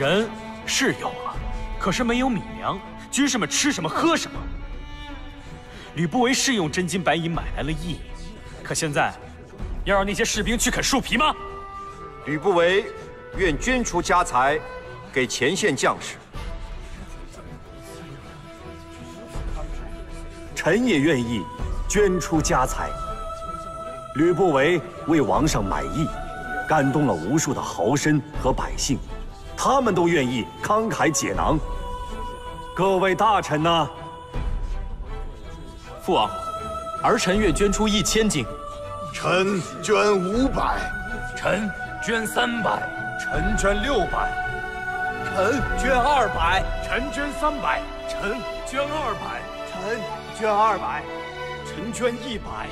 人是有了，可是没有米粮，军士们吃什么喝什么？吕不韦是用真金白银买来了义，可现在要让那些士兵去啃树皮吗？吕不韦愿捐出家财给前线将士，臣也愿意捐出家财。吕不韦为王上买义，感动了无数的豪绅和百姓，他们都愿意慷慨解囊。各位大臣呢？父王，儿臣愿捐出一千金。臣捐五百。臣捐三百。臣捐六百。臣捐二百。臣捐三百。臣捐二百。臣捐二百。臣捐一百。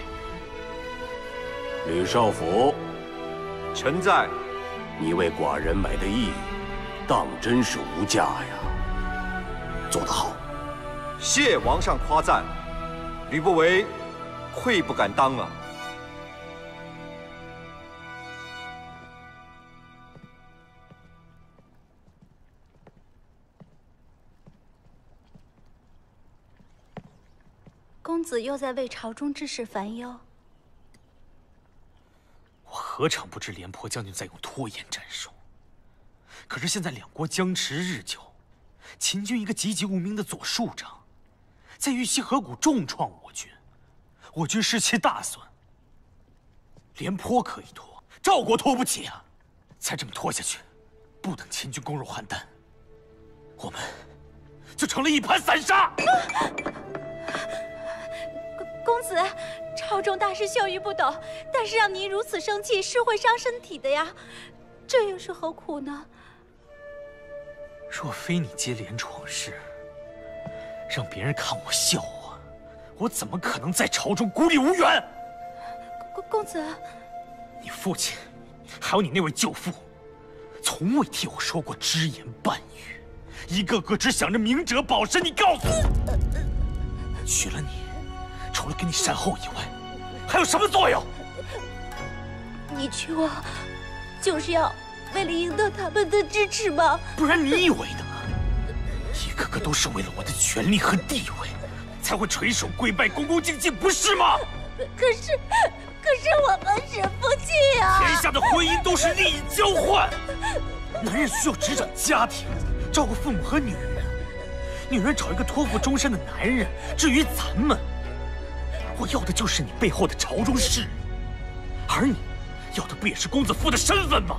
吕少府，臣在。你为寡人买的义，当真是无价呀！做得好，谢王上夸赞。吕不韦，愧不敢当啊！公子又在为朝中之事烦忧。我何尝不知廉颇将军在用拖延战术？可是现在两国僵持日久，秦军一个籍籍无名的左庶长。在玉溪河谷重创我军，我军士气大损。廉颇可以拖，赵国拖不起啊！再这么拖下去，不等秦军攻入邯郸，我们就成了一盘散沙。公子，朝中大事秀玉不懂，但是让您如此生气是会伤身体的呀。这又是何苦呢？若非你接连闯事。让别人看我笑话，我怎么可能在朝中孤立无援？公公子，你父亲，还有你那位舅父，从未替我说过只言半语，一个个只想着明哲保身。你告诉我，娶了你，除了给你善后以外，还有什么作用？你娶我，就是要为了赢得他们的支持吗？不然你以为呢？一个个都是为了我的权力和地位，才会垂手跪拜、恭恭敬敬，不是吗？可是，可是我们是夫妻啊！天下的婚姻都是利益交换，男人需要执掌家庭，照顾父母和女人；女人找一个托付终身的男人。至于咱们，我要的就是你背后的朝中势力，而你要的不也是公子夫的身份吗？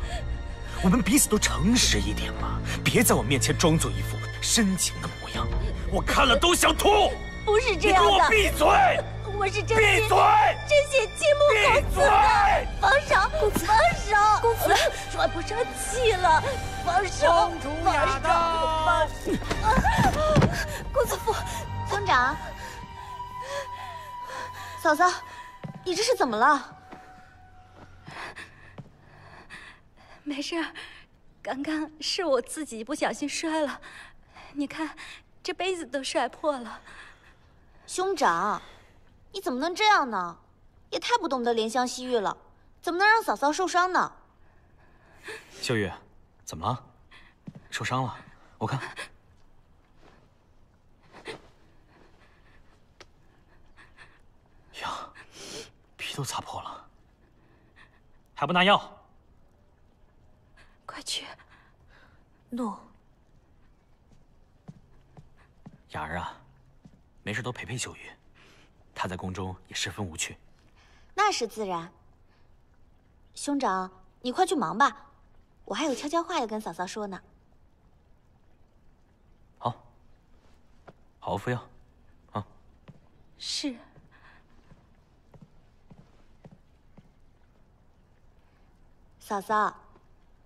我们彼此都诚实一点嘛，别在我面前装作一副……深情的模样，我看了都想吐。不是这样的，你给我闭嘴！我是真心，闭嘴！真心倾慕公子的。放手，公子，放手！公子，喘不上气了，放手！放手！公子父，兄长，嫂嫂，你这是怎么了？没事，刚刚是我自己不小心摔了。你看，这杯子都摔破了。兄长，你怎么能这样呢？也太不懂得怜香惜玉了，怎么能让嫂嫂受伤呢？秀玉，怎么了？受伤了？我看，呀，皮都擦破了，还不拿药？快去！诺。雅儿啊，没事多陪陪秀玉，她在宫中也十分无趣。那是自然。兄长，你快去忙吧，我还有悄悄话要跟嫂嫂说呢。好，好好服药，啊。是。嫂嫂，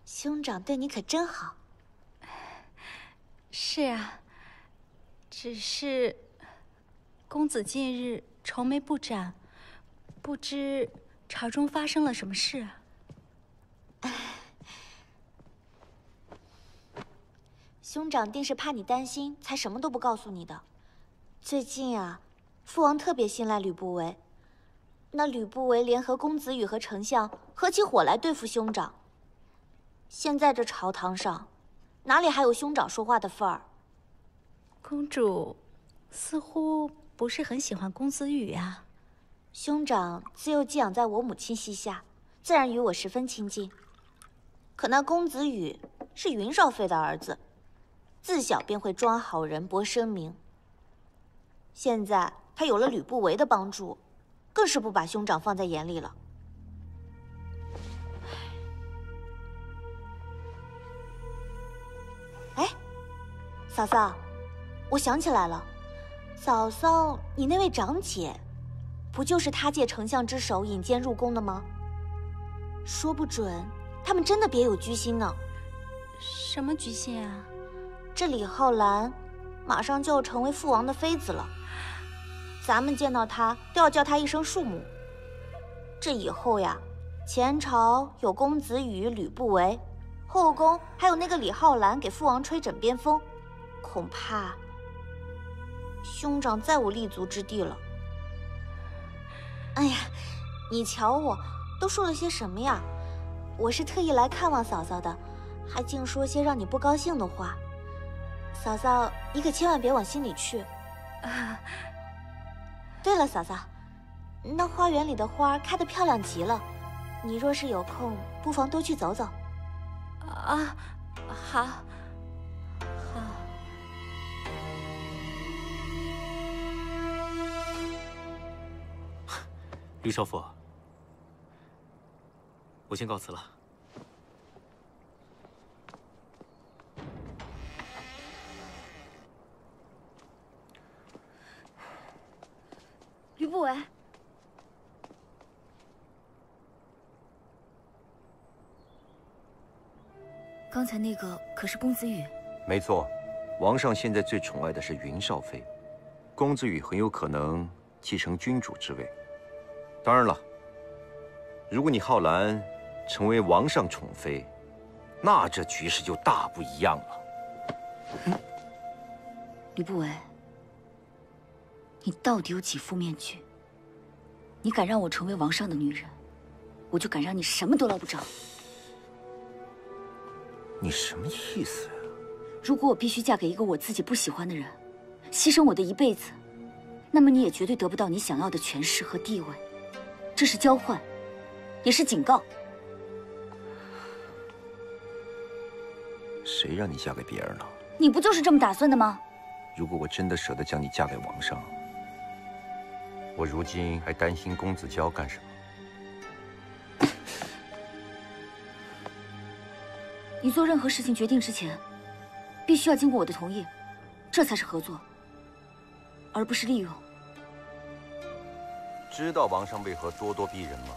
兄长对你可真好。是啊。只是，公子近日愁眉不展，不知朝中发生了什么事。兄长定是怕你担心，才什么都不告诉你的。最近啊，父王特别信赖吕不韦，那吕不韦联合公子羽和丞相合起伙来对付兄长。现在这朝堂上，哪里还有兄长说话的份儿？公主似乎不是很喜欢公子羽啊。兄长自幼寄养在我母亲膝下，自然与我十分亲近。可那公子羽是云少妃的儿子，自小便会装好人、博声名。现在他有了吕不韦的帮助，更是不把兄长放在眼里了。嫂嫂，我想起来了，嫂嫂，你那位长姐，不就是他借丞相之手引荐入宫的吗？说不准他们真的别有居心呢。什么居心啊？这李浩然马上就要成为父王的妃子了，咱们见到他都要叫他一声庶母。这以后呀，前朝有公子羽、吕不韦。后宫还有那个李浩然给父王吹枕边风，恐怕兄长再无立足之地了。哎呀，你瞧我都说了些什么呀？我是特意来看望嫂嫂的，还净说些让你不高兴的话。嫂嫂，你可千万别往心里去。啊，对了，嫂嫂，那花园里的花开得漂亮极了，你若是有空，不妨多去走走。啊，好，吕少府，我先告辞了。吕不韦。刚才那个可是公子羽？没错，王上现在最宠爱的是云少妃，公子羽很有可能继承君主之位。当然了，如果你浩然成为王上宠妃，那这局势就大不一样了。吕不韦，你到底有几副面具？你敢让我成为王上的女人，我就敢让你什么都捞不着。你什么意思呀？如果我必须嫁给一个我自己不喜欢的人，牺牲我的一辈子，那么你也绝对得不到你想要的权势和地位。这是交换，也是警告。谁让你嫁给别人了？你不就是这么打算的吗？如果我真的舍得将你嫁给王上，我如今还担心公子娇干什么？你做任何事情决定之前，必须要经过我的同意，这才是合作，而不是利用。知道王上为何咄咄逼人吗？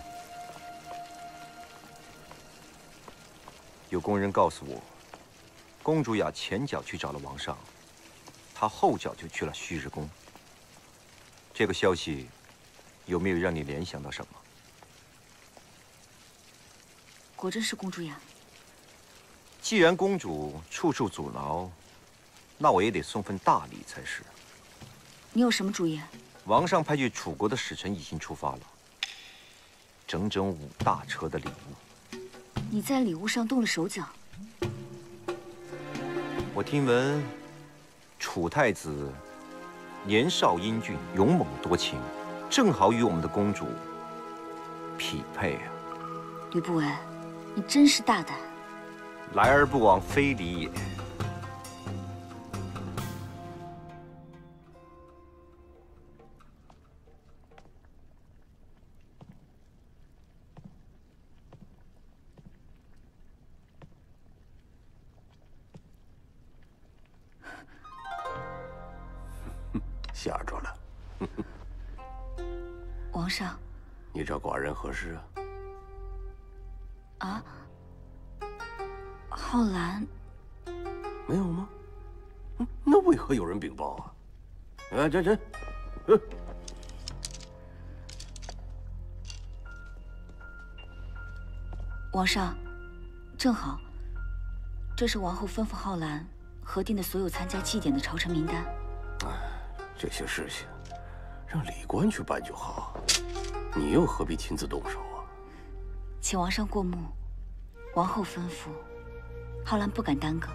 有宫人告诉我，公主雅前脚去找了王上，她后脚就去了旭日宫。这个消息有没有让你联想到什么？果真是公主雅。既然公主处处阻挠，那我也得送份大礼才是。你有什么主意？王上派去楚国的使臣已经出发了，整整五大车的礼物。你在礼物上动了手脚？我听闻，楚太子年少英俊，勇猛多情，正好与我们的公主匹配啊！吕不韦，你真是大胆。来而不往非礼也。哎，这这，嗯，王上，正好，这是王后吩咐浩兰核定的所有参加祭典的朝臣名单。哎，这些事情让礼官去办就好，你又何必亲自动手啊？请王上过目，王后吩咐。浩兰不敢耽搁。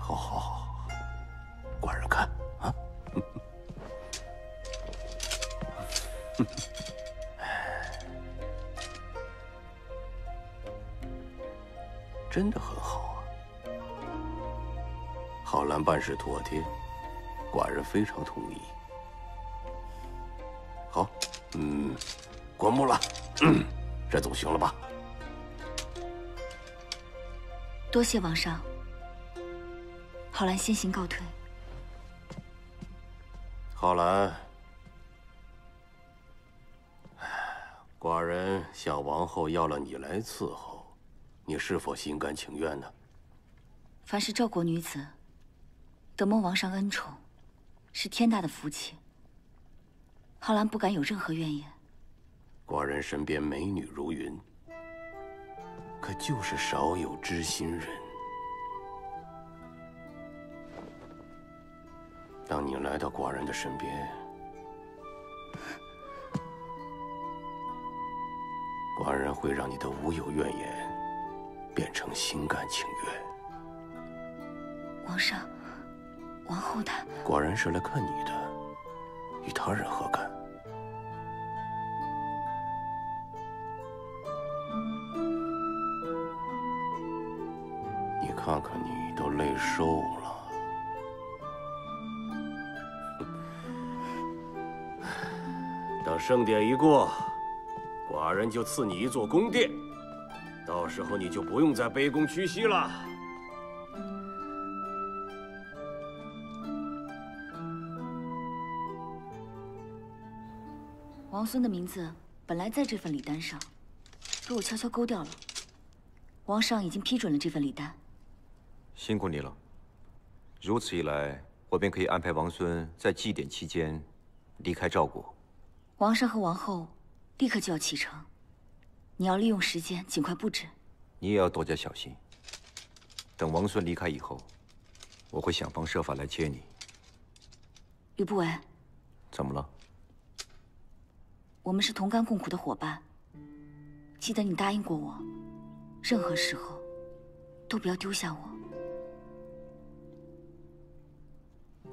好，好，好，寡人看真的很好啊，浩兰办事妥帖，寡人非常同意。好，嗯，关幕了，这总行了吧？多谢王上，浩兰先行告退。浩然，寡人向王后要了你来伺候，你是否心甘情愿呢？凡是赵国女子得蒙王上恩宠，是天大的福气。浩兰不敢有任何怨言。寡人身边美女如云。可就是少有知心人。当你来到寡人的身边，寡人会让你的无有怨言变成心甘情愿。皇上，王后她……寡人是来看你的，与他人何干？你看看你都累瘦了，等盛典一过，寡人就赐你一座宫殿，到时候你就不用再卑躬屈膝了。王孙的名字本来在这份礼单上，被我悄悄勾掉了。王上已经批准了这份礼单。辛苦你了。如此一来，我便可以安排王孙在祭典期间离开赵国。王上和王后立刻就要启程，你要利用时间尽快布置。你也要多加小心。等王孙离开以后，我会想方设法来接你。吕不韦，怎么了？我们是同甘共苦的伙伴，记得你答应过我，任何时候都不要丢下我。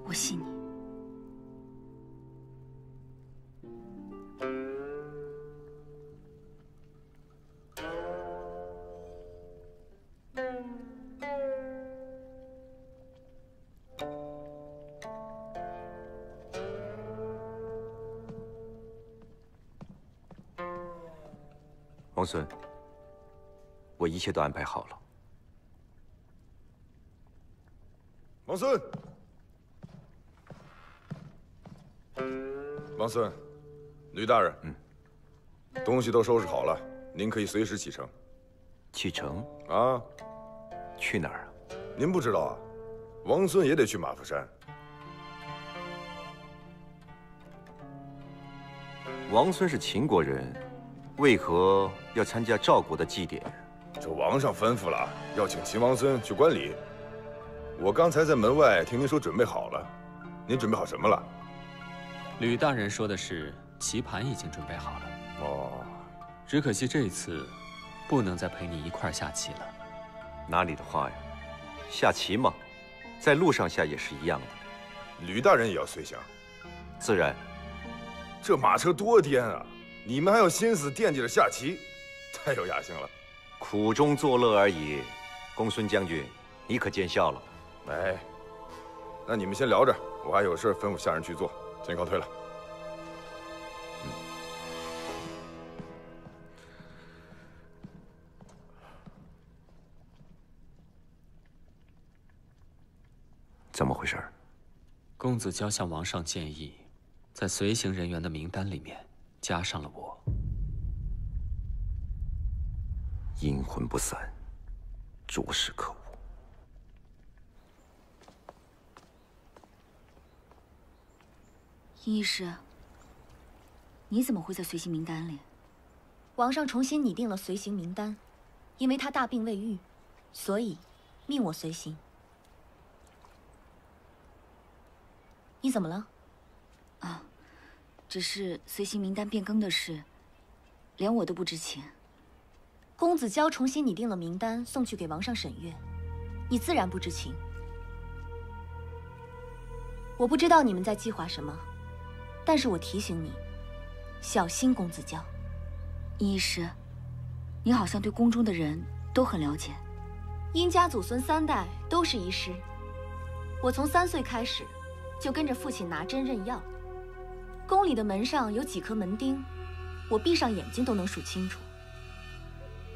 我信你，王孙，我一切都安排好了。王孙。王孙，吕大人，嗯，东西都收拾好了，您可以随时启程。启程？啊，去哪儿啊？您不知道啊？王孙也得去马夫山。王孙是秦国人，为何要参加赵国的祭典？这王上吩咐了，要请秦王孙去观礼。我刚才在门外听您说准备好了，您准备好什么了？吕大人说的是，棋盘已经准备好了。哦，只可惜这一次，不能再陪你一块下棋了。哪里的话呀？下棋嘛，在路上下也是一样的。吕大人也要随行？自然。这马车多颠啊！你们还有心思惦记着下棋，太有雅兴了。苦中作乐而已。公孙将军，你可见笑了。哎，那你们先聊着，我还有事吩咐下人去做。先告退了。怎么回事？公子交向王上建议，在随行人员的名单里面加上了我。阴魂不散，着实可恶。殷医师，你怎么会在随行名单里？王上重新拟定了随行名单，因为他大病未愈，所以命我随行。你怎么了？啊，只是随行名单变更的事，连我都不知情。公子娇重新拟定了名单，送去给王上审阅，你自然不知情。我不知道你们在计划什么，但是我提醒你，小心公子娇。殷医师，你好像对宫中的人都很了解。殷家祖孙三代都是医师，我从三岁开始就跟着父亲拿针认药。宫里的门上有几颗门钉，我闭上眼睛都能数清楚。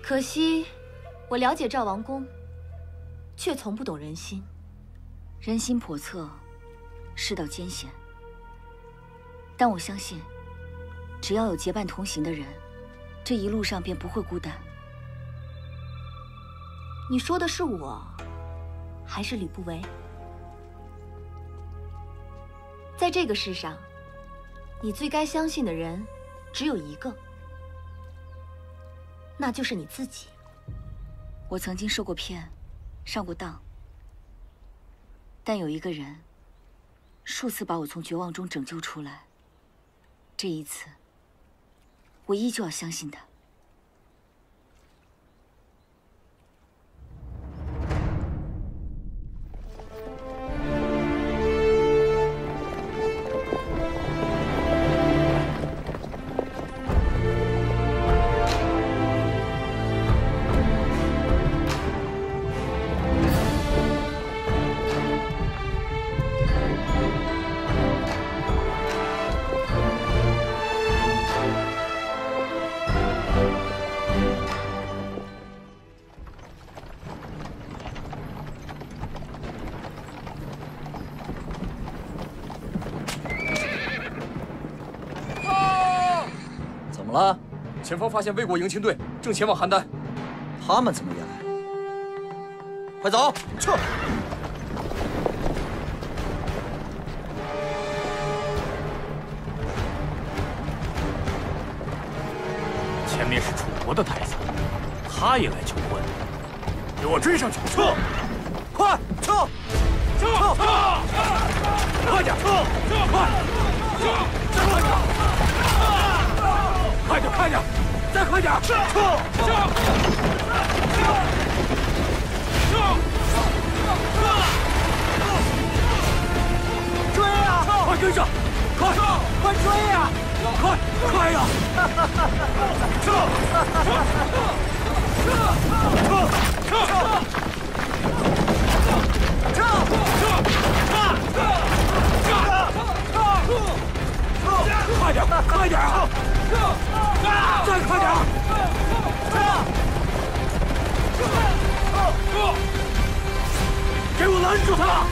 可惜，我了解赵王宫，却从不懂人心。人心叵测。世道艰险，但我相信，只要有结伴同行的人，这一路上便不会孤单。你说的是我，还是吕不韦？在这个世上，你最该相信的人只有一个，那就是你自己。我曾经受过骗，上过当，但有一个人。数次把我从绝望中拯救出来。这一次，我依旧要相信他。了，前方发现魏国迎亲队，正前往邯郸。他们怎么也来？快走，撤！前面是楚国的太子，他也来求婚，给我追上去！撤！快！撤！撤！撤！快点！撤！撤！快！撤！快点，快点，再快点！撤！撤！撤！撤！追呀！快跟上！快！快追呀！快！快呀！撤！撤！撤！撤！撤！撤！撤！撤！撤！撤！撤！撤！撤！撤！撤快点，快点啊！再快点！给我拦住他！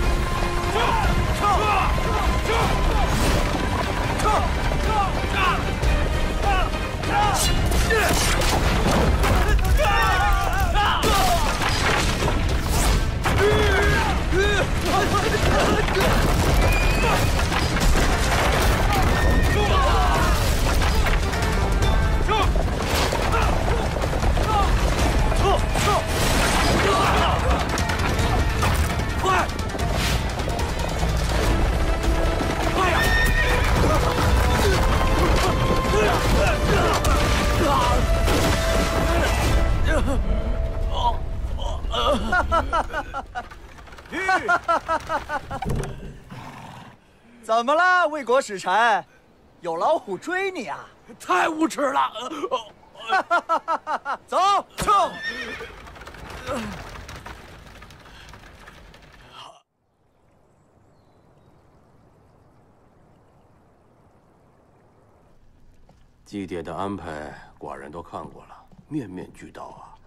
怎么了，魏国使臣？有老虎追你啊？太无耻了！走，撤！祭典的安排，寡人都看过了，面面俱到啊！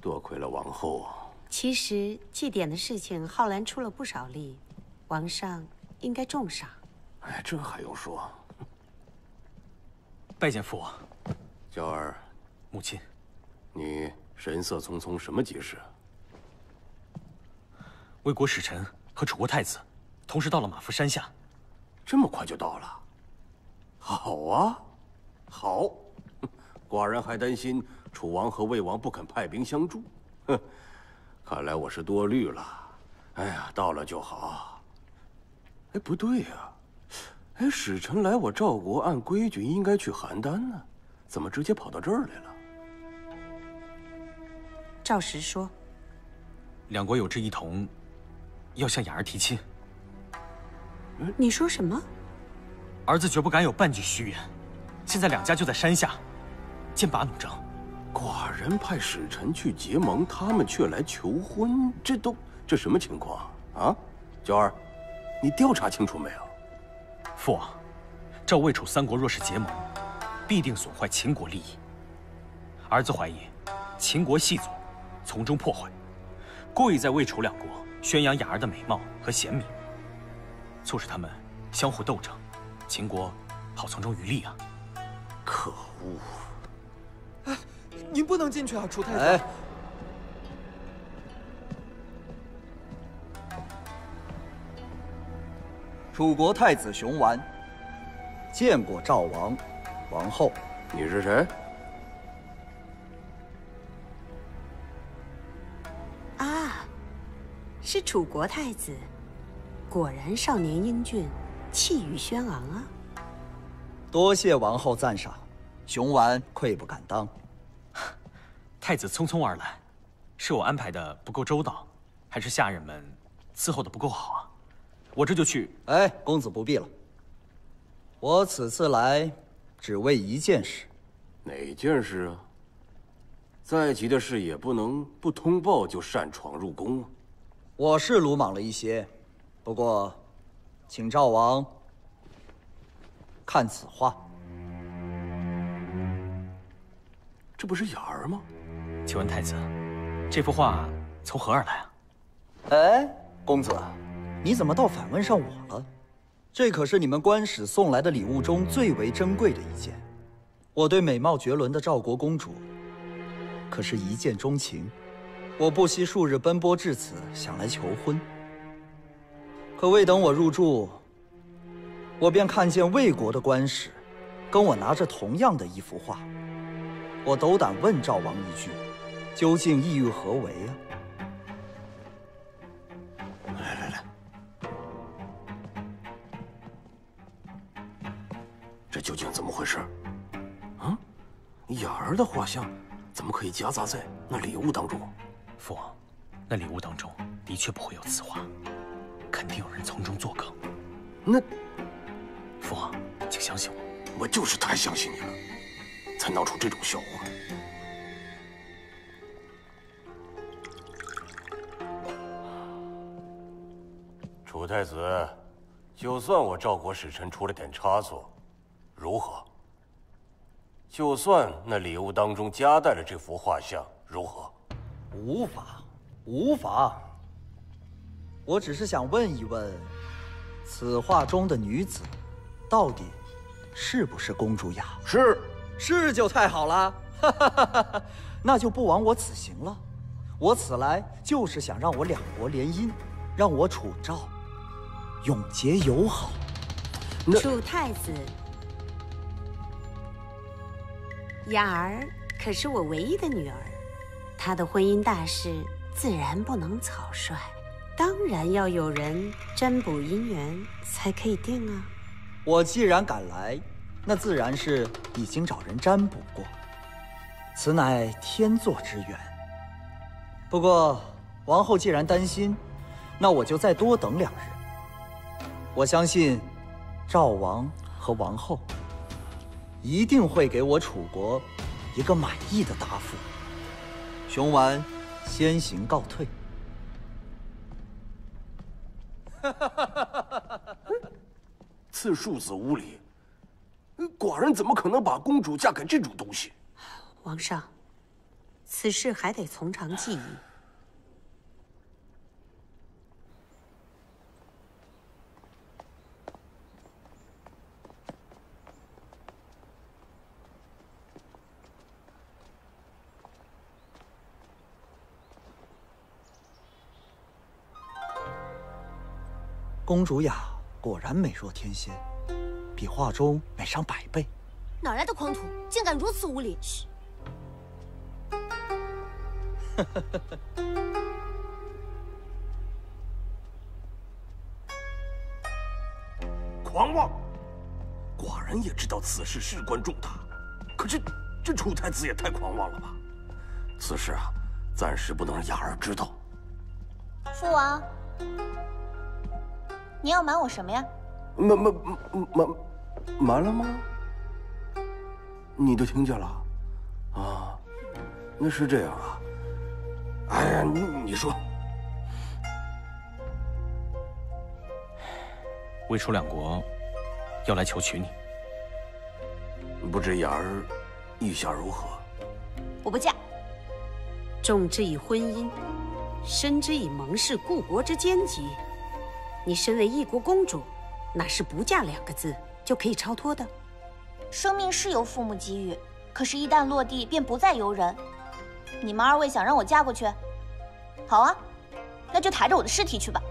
多亏了王后。其实祭典的事情，浩然出了不少力，王上应该重赏。哎，这还用说？拜见父王。娇儿，母亲，你神色匆匆，什么急事？魏国使臣和楚国太子同时到了马夫山下，这么快就到了？好啊。好，寡人还担心楚王和魏王不肯派兵相助，哼，看来我是多虑了。哎呀，到了就好。哎，不对呀，哎，使臣来我赵国，按规矩应该去邯郸呢，怎么直接跑到这儿来了？赵石说，两国有志一同，要向雅儿提亲。你说什么？儿子绝不敢有半句虚言。现在两家就在山下，剑拔弩张。寡人派使臣去结盟，他们却来求婚，这都这什么情况啊？九儿，你调查清楚没有？父王，赵魏楚三国若是结盟，必定损坏秦国利益。儿子怀疑秦国细作，从中破坏，故意在魏楚两国宣扬雅儿的美貌和贤明，促使他们相互斗争，秦国好从中渔利啊！可恶！哎，您不能进去啊，楚太子。哎，楚国太子熊完见过赵王、王后。你是谁？是楚国太子，果然少年英俊，气宇轩昂啊！多谢王后赞赏，熊丸愧不敢当。太子匆匆而来，是我安排的不够周到，还是下人们伺候的不够好啊？我这就去。哎，公子不必了。我此次来，只为一件事。哪件事啊？再急的事也不能不通报就擅闯入宫啊！我是鲁莽了一些，不过，请赵王看此画。这不是雅儿吗？请问太子，这幅画从何而来啊？哎，公子，你怎么倒反问上我了？这可是你们官使送来的礼物中最为珍贵的一件。我对美貌绝伦的赵国公主，可是一见钟情。我不惜数日奔波至此，想来求婚。可未等我入住，我便看见魏国的官使，跟我拿着同样的一幅画。我斗胆问赵王一句：究竟意欲何为啊？来来来，这究竟怎么回事？啊，雅儿的画像怎么可以夹杂在那礼物当中？父王，那礼物当中的确不会有此画，肯定有人从中作梗。那，父王，请相信我，我就是太相信你了，才闹出这种笑话。楚太子，就算我赵国使臣出了点差错，如何？就算那礼物当中夹带了这幅画像，如何？无妨，无妨。我只是想问一问，此画中的女子，到底是不是公主雅？是，是就太好了。那就不枉我此行了。我此来就是想让我两国联姻，让我楚赵永结友好。楚太子，雅儿可是我唯一的女儿。他的婚姻大事自然不能草率，当然要有人占卜姻缘才可以定啊。我既然敢来，那自然是已经找人占卜过，此乃天作之缘。不过王后既然担心，那我就再多等两日。我相信赵王和王后一定会给我楚国一个满意的答复。熊完，先行告退。赐庶子无礼，寡人怎么可能把公主嫁给这种东西？王上，此事还得从长计议。公主雅果然美若天仙，比画中美上百倍。哪来的狂徒，竟敢如此无礼！嘘！狂妄！寡人也知道此事事关重大，可这这楚太子也太狂妄了吧！此事啊，暂时不能让雅儿知道。父王。你要瞒我什么呀？瞒瞒瞒瞒了吗？你都听见了？啊，那是这样啊。哎呀，你你说，魏楚两国要来求娶你，不知雅儿意下如何？我不嫁。重之以婚姻，深之以盟誓故国之奸计。你身为一国公主，哪是不嫁两个字就可以超脱的？生命是由父母给予，可是，一旦落地，便不再由人。你们二位想让我嫁过去？好啊，那就抬着我的尸体去吧。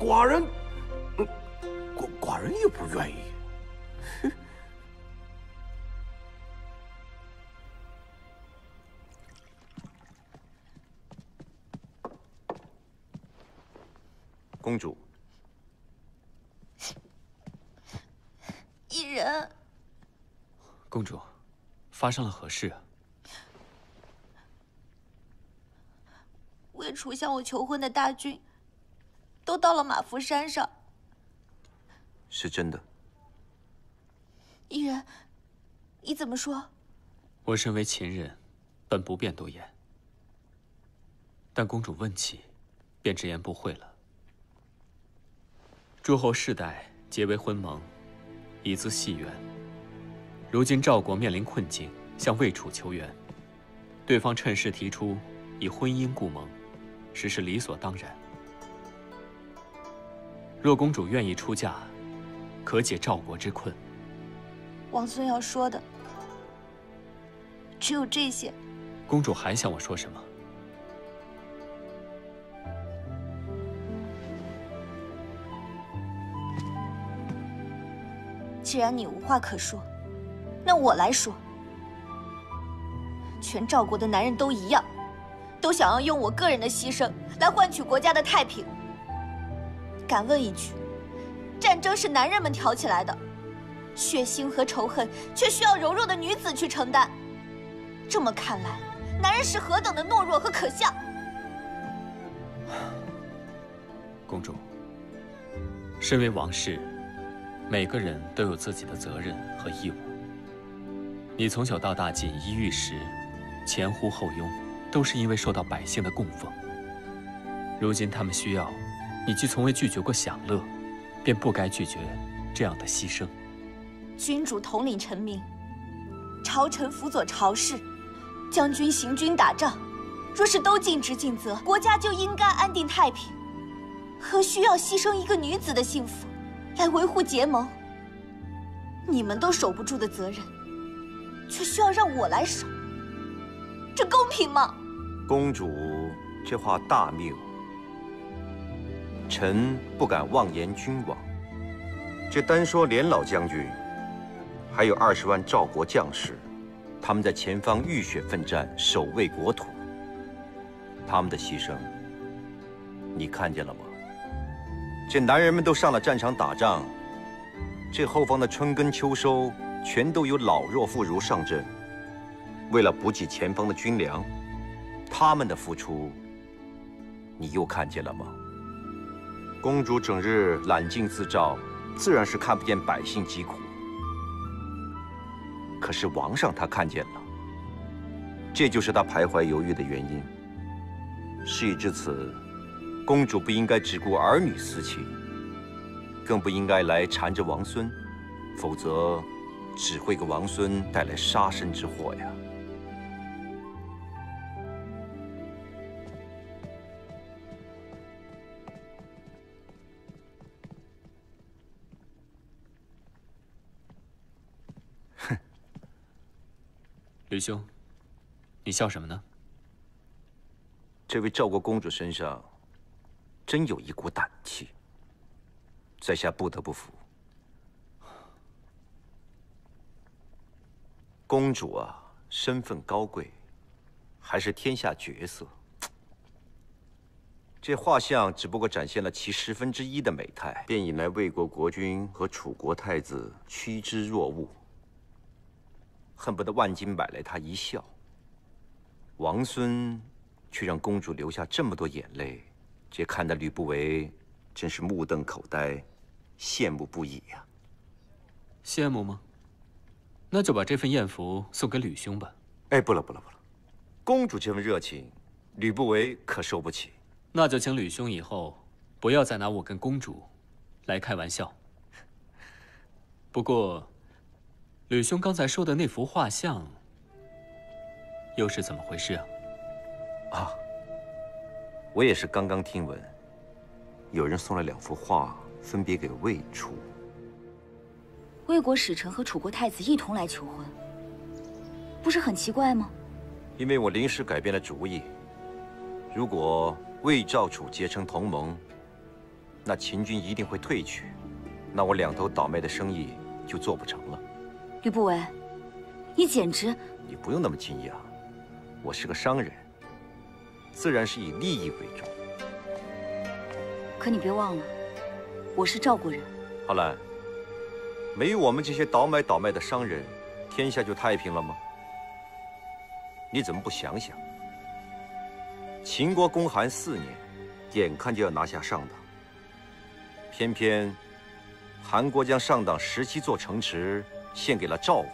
寡人，寡寡人也不愿意。公主，伊人，公主，发生了何事啊？魏楚向我求婚的大军都到了马伏山上，是真的。伊人，你怎么说？我身为秦人，本不便多言，但公主问起，便直言不讳了。诸侯世代结为婚盟，以资系缘。如今赵国面临困境，向魏楚求援，对方趁势提出以婚姻固盟，实是理所当然。若公主愿意出嫁，可解赵国之困。王孙要说的只有这些。公主还想我说什么？既然你无话可说，那我来说。全赵国的男人都一样，都想要用我个人的牺牲来换取国家的太平。敢问一句，战争是男人们挑起来的，血腥和仇恨却需要柔弱的女子去承担。这么看来，男人是何等的懦弱和可笑。公主，身为王室。每个人都有自己的责任和义务。你从小到大锦衣玉食，前呼后拥，都是因为受到百姓的供奉。如今他们需要，你既从未拒绝过享乐，便不该拒绝这样的牺牲。君主统领臣民，朝臣辅佐朝事，将军行军打仗，若是都尽职尽责，国家就应该安定太平，何需要牺牲一个女子的幸福？来维护结盟，你们都守不住的责任，却需要让我来守，这公平吗？公主这话大谬，臣不敢妄言君王。这单说连老将军，还有二十万赵国将士，他们在前方浴血奋战，守卫国土，他们的牺牲，你看见了吗？这男人们都上了战场打仗，这后方的春耕秋收，全都有老弱妇孺上阵，为了补给前方的军粮，他们的付出，你又看见了吗？公主整日揽镜自照，自然是看不见百姓疾苦。可是王上他看见了，这就是他徘徊犹豫的原因。事已至此。公主不应该只顾儿女私情，更不应该来缠着王孙，否则只会给王孙带来杀身之祸呀！哼，吕兄，你笑什么呢？这位赵国公主身上。真有一股胆气，在下不得不服。公主啊，身份高贵，还是天下绝色。这画像只不过展现了其十分之一的美态，便引来魏国国君和楚国太子趋之若鹜，恨不得万金买来他一笑。王孙却让公主流下这么多眼泪。这看得吕不韦真是目瞪口呆，羡慕不已呀。羡慕吗？那就把这份艳福送给吕兄吧。哎，不了不了不了，公主这份热情，吕不韦可受不起。那就请吕兄以后不要再拿我跟公主来开玩笑。不过，吕兄刚才说的那幅画像又是怎么回事啊？啊，我也是刚刚听闻，有人送了两幅画，分别给魏、楚。魏国使臣和楚国太子一同来求婚，不是很奇怪吗？因为我临时改变了主意，如果魏、赵、楚结成同盟，那秦军一定会退去，那我两头倒卖的生意就做不成了。吕不韦，你简直……你不用那么惊讶，我是个商人，自然是以利益为重。可你别忘了，我是赵国人。浩兰。没有我们这些倒买倒卖的商人，天下就太平了吗？你怎么不想想？秦国攻韩四年，眼看就要拿下上党，偏偏韩国将上党十七座城池献给了赵王，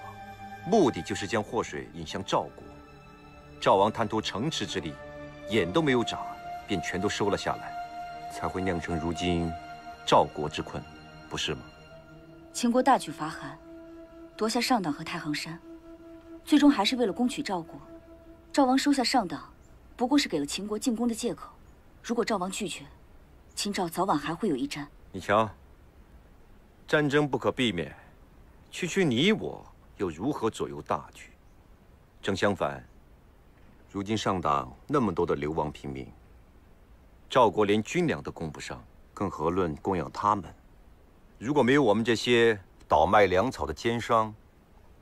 目的就是将祸水引向赵国。赵王贪图城池之利，眼都没有眨，便全都收了下来，才会酿成如今赵国之困，不是吗？秦国大举伐韩，夺下上党和太行山，最终还是为了攻取赵国。赵王收下上党，不过是给了秦国进攻的借口。如果赵王拒绝，秦赵早晚还会有一战。你瞧，战争不可避免，区区你我又如何左右大局？正相反，如今上党那么多的流亡平民，赵国连军粮都供不上，更何论供养他们？如果没有我们这些倒卖粮草的奸商，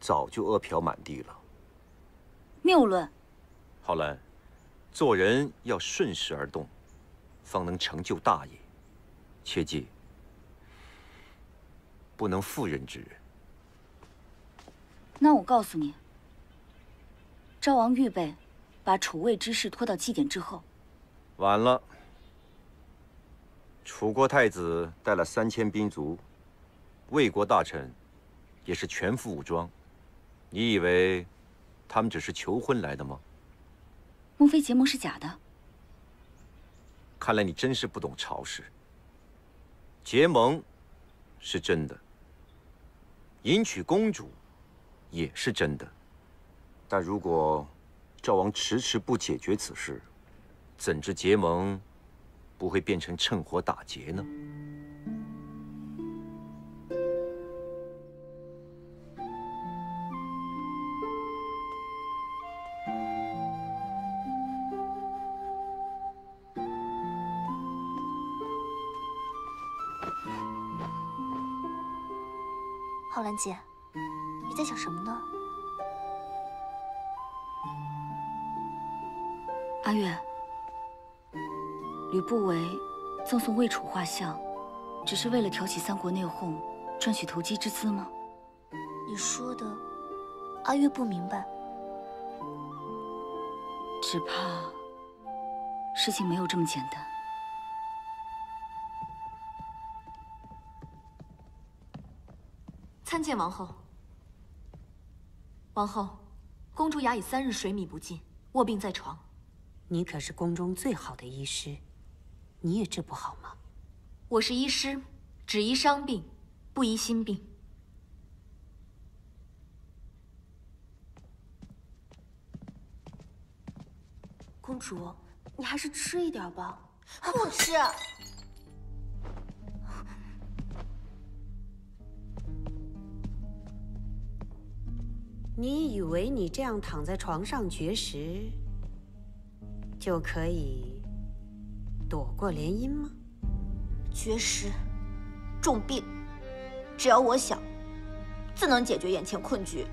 早就饿殍满地了。谬论。浩然，做人要顺势而动，方能成就大业。切记，不能妇人之仁。那我告诉你，赵王预备把楚魏之事拖到祭典之后。晚了。楚国太子带了三千兵卒。魏国大臣也是全副武装，你以为他们只是求婚来的吗？莫非结盟是假的？看来你真是不懂朝事。结盟是真的，迎娶公主也是真的，但如果赵王迟迟不解决此事，怎知结盟不会变成趁火打劫呢？浩然姐，你在想什么呢？阿月，吕不韦赠送魏楚画像，只是为了挑起三国内讧，赚取投机之资吗？你说的，阿月不明白。只怕事情没有这么简单。参见王后。王后，公主雅已三日水米不进，卧病在床。你可是宫中最好的医师，你也治不好吗？我是医师，只医伤病，不医心病。公主，你还是吃一点吧。不吃。你以为你这样躺在床上绝食，就可以躲过联姻吗？绝食，重病，只要我想，自能解决眼前困局。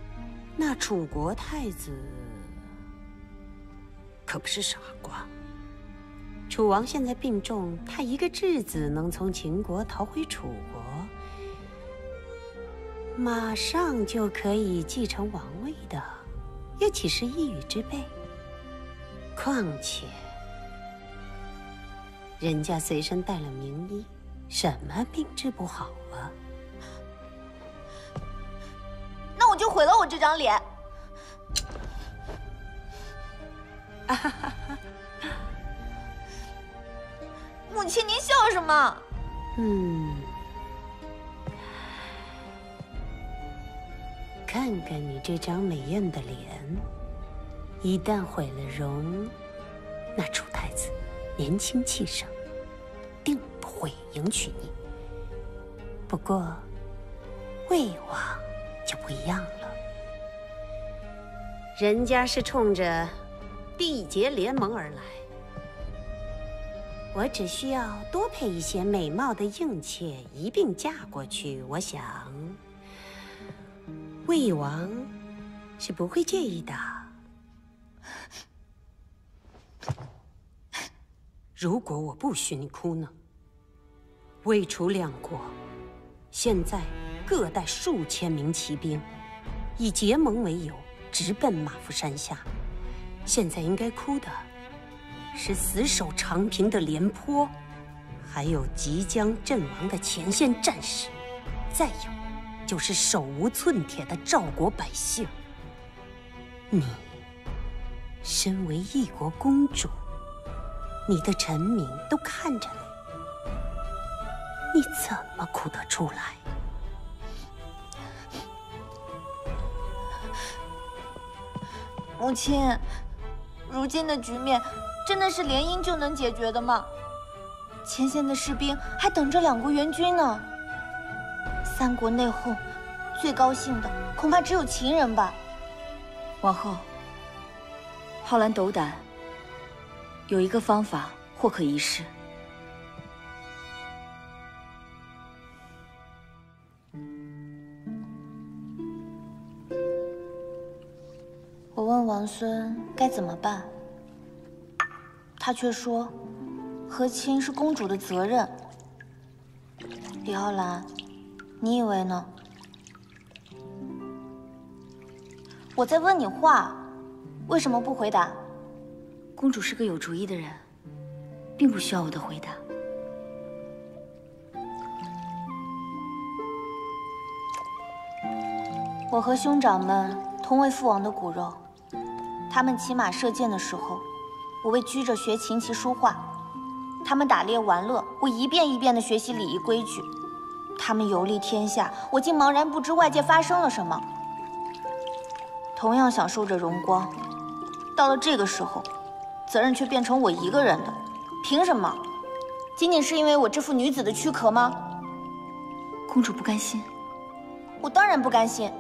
那楚国太子可不是傻瓜。楚王现在病重，他一个质子能从秦国逃回楚国。马上就可以继承王位的，又岂是一羽之辈？况且，人家随身带了名医，什么病治不好啊？那我就毁了我这张脸。母亲，您笑什么？嗯，看看你这张美艳的脸，一旦毁了容，那楚太子年轻气盛，定不会迎娶你。不过，魏王就不一样了，人家是冲着缔结联盟而来。我只需要多配一些美貌的应妾一并嫁过去，我想魏王是不会介意的。如果我不许你哭呢？魏楚两国现在各带数千名骑兵，以结盟为由直奔马夫山下。现在应该哭的。是死守长平的廉颇，还有即将阵亡的前线战士，再有就是手无寸铁的赵国百姓。你身为一国公主，你的臣民都看着你，你怎么哭得出来？母亲，如今的局面。真的是联姻就能解决的吗？前线的士兵还等着两国援军呢。三国内讧，最高兴的恐怕只有秦人吧。王后，浩然斗胆，有一个方法或可一试。我问王孙该怎么办。他却说：“和亲是公主的责任。”李浩然，你以为呢？我在问你话，为什么不回答？公主是个有主意的人，并不需要我的回答。我和兄长们同为父王的骨肉，他们骑马射箭的时候。我为居着学琴棋书画，他们打猎玩乐，我一遍一遍的学习礼仪规矩。他们游历天下，我竟茫然不知外界发生了什么。同样享受着荣光，到了这个时候，责任却变成我一个人的，凭什么？仅仅是因为我这副女子的躯壳吗？公主不甘心，我当然不甘心。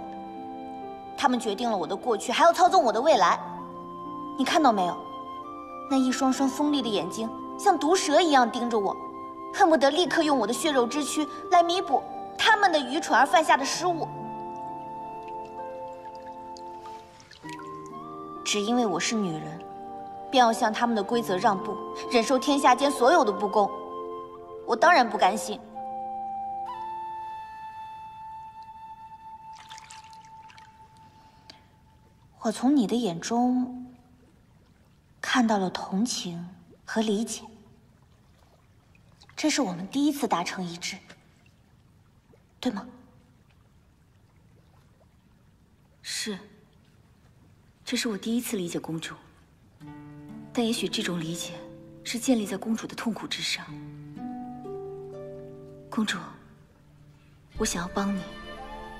他们决定了我的过去，还要操纵我的未来，你看到没有？那一双双锋利的眼睛像毒蛇一样盯着我，恨不得立刻用我的血肉之躯来弥补他们的愚蠢而犯下的失误。只因为我是女人，便要向他们的规则让步，忍受天下间所有的不公。我当然不甘心。我从你的眼中。看到了同情和理解，这是我们第一次达成一致，对吗？是，这是我第一次理解公主，但也许这种理解是建立在公主的痛苦之上。公主，我想要帮你，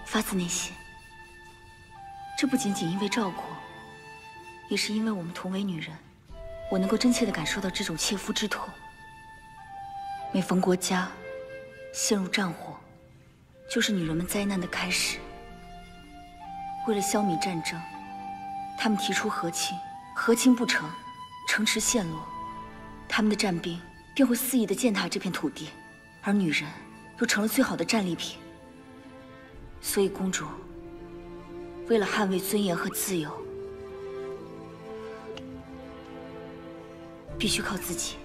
发自内心。这不仅仅因为赵国，也是因为我们同为女人。我能够真切地感受到这种切肤之痛。每逢国家陷入战火，就是女人们灾难的开始。为了消弭战争，他们提出和亲，和亲不成，城池陷落，他们的战兵便会肆意的践踏这片土地，而女人又成了最好的战利品。所以，公主为了捍卫尊严和自由。必须靠自己。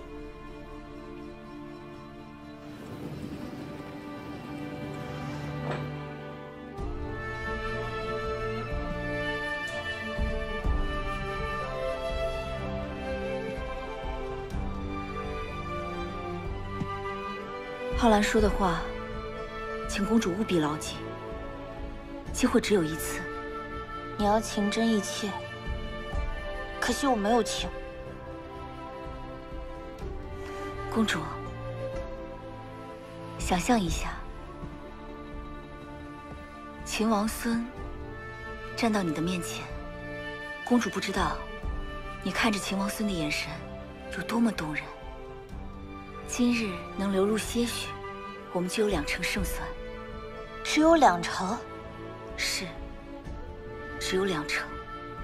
浩然说的话，请公主务必牢记。机会只有一次，你要情真意切，可惜我没有情。公主，想象一下，秦王孙站到你的面前，公主不知道你看着秦王孙的眼神有多么动人。今日能流入些许，我们就有两成胜算。只有两成？是，只有两成。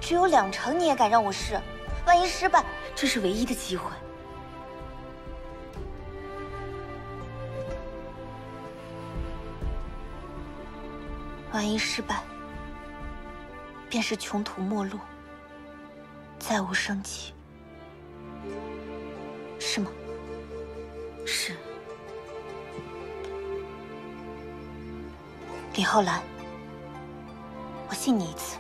只有两成，你也敢让我试？万一失败，这是唯一的机会。万一失败，便是穷途末路，再无生机，是。李浩然，我信你一次。